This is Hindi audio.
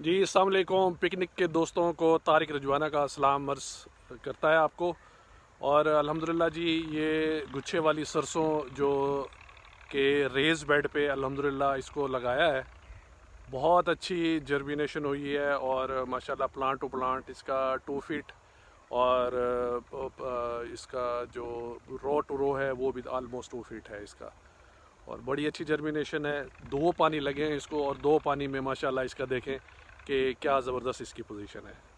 जी अलकुम पिकनिक के दोस्तों को तारिक रजवाना का सलाम अर्ज़ करता है आपको। और अल्हम्दुलिल्लाह जी, ये गुच्छे वाली सरसों जो के रेज बेड पे अल्हम्दुलिल्लाह इसको लगाया है, बहुत अच्छी जर्मिनेशन हुई है और माशाल्लाह प्लांट टू प्लांट इसका टू फीट और इसका जो रो टू रो है वो भी आलमोस्ट टू फीट है इसका। और बड़ी अच्छी जर्मिनेशन है। दो पानी लगे हैं इसको और दो पानी में माशाल्लाह इसका देखें। कि क्या ज़बरदस्त इसकी पोजीशन है।